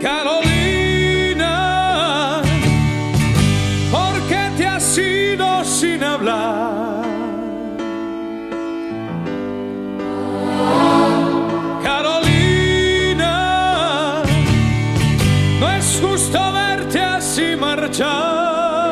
Carolina, ¿por qué te has ido sin hablar? Carolina, no es justo verte así marchar.